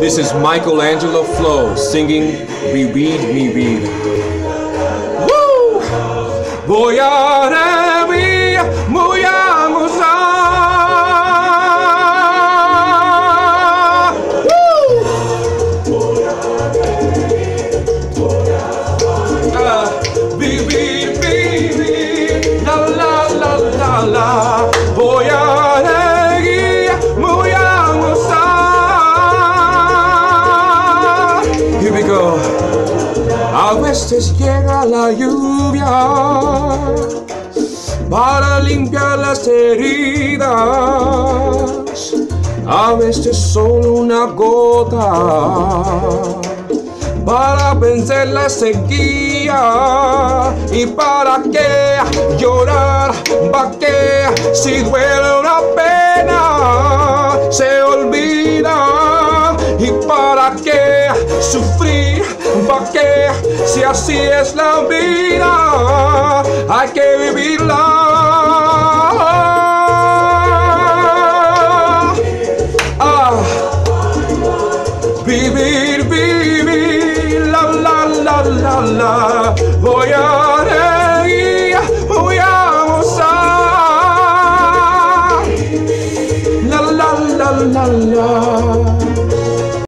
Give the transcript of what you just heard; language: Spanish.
This is Michelangelo Flo singing Reread Me Read. Woo! Boy, A veces llega la lluvia para limpiar las heridas. A veces solo una gota para vencer la sequía. Y para qué llorar, para qué si duele sufrir, porque si así es la vida, hay que vivirla. Ah, vivir, vivir, la, la, la, la, la, voy a... gozar. La, la la la